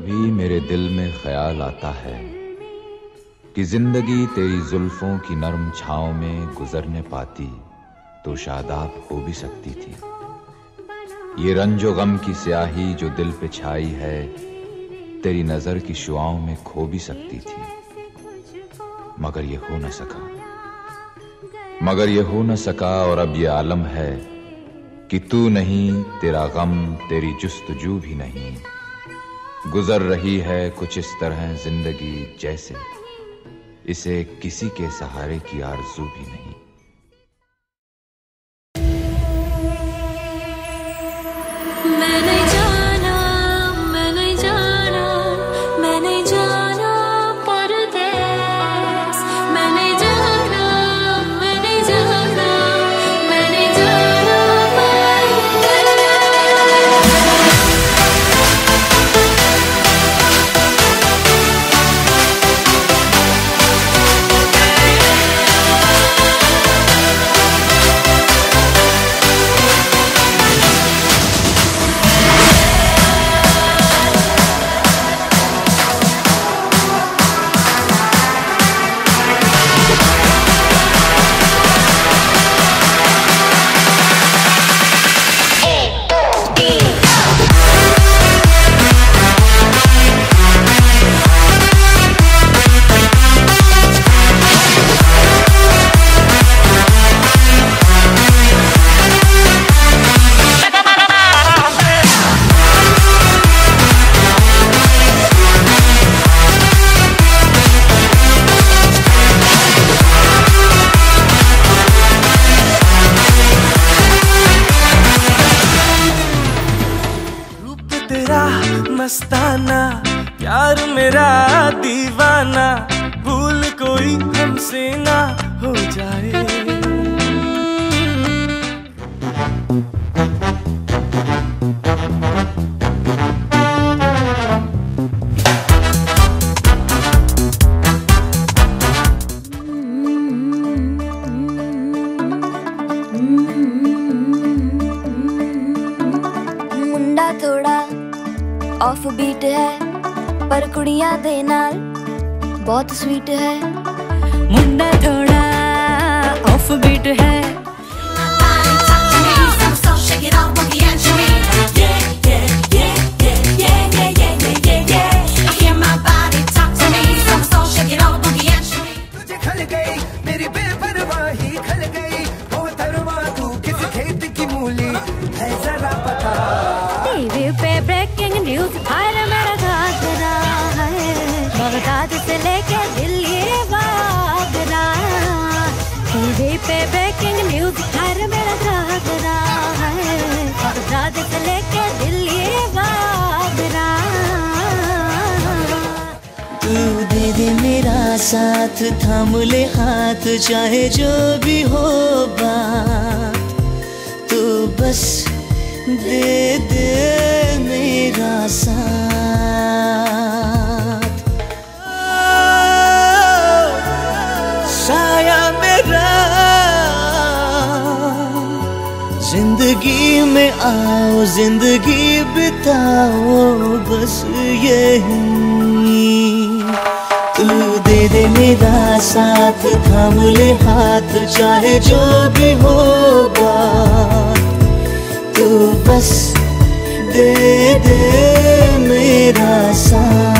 कभी मेरे दिल में ख्याल आता है कि ज़िंदगी तेरी जुल्फों की नरम छाओ में गुजरने पाती तो शादाब हो भी सकती थी। ये रंजो गम की स्याही जो दिल पे छाई है, तेरी नज़र की शुआओं में खो भी सकती थी। मगर ये हो न सका। मगर ये हो न सका और अब ये आलम है कि तू नहीं, तेरा गम, तेरी जुस्तजू भी नहीं। गुजर रही है कुछ इस तरह ज़िंदगी जैसे। इसे किसी के सहारे की आरज़ू भी नहीं। मस्ताना प्यार मेरा दीवाना भूल कोई हमसे ना हो जाए। ਬੀਟ ਹੈ ਪਰ ਕੁੜੀਆਂ ਦੇ ਨਾਲ ਬਹੁਤ ਸਵੀਟ ਹੈ ਮੁੰਡਾ ਥੋੜਾ ਆਫ ਬੀਟ ਹੈ खल गई मेरी बेपरवाही बगदाद से लेके दिल्ली आगरा टीवी पे ब्रेकिंग न्यूज़ हर मेरा घाघरा है। बगदाद से लेके दिल्ली आगरा तू दे दे मेरा साथ, थाम ले हाथ, चाहे जो भी हो बात। तू बस दे दे मेरा साथ। आओ ज़िंदगी बिताओ, बस यही। तू दे दे मेरा साथ, थाम ले हाथ, चाहे जो भी होगा। तू बस दे दे मेरा साथ।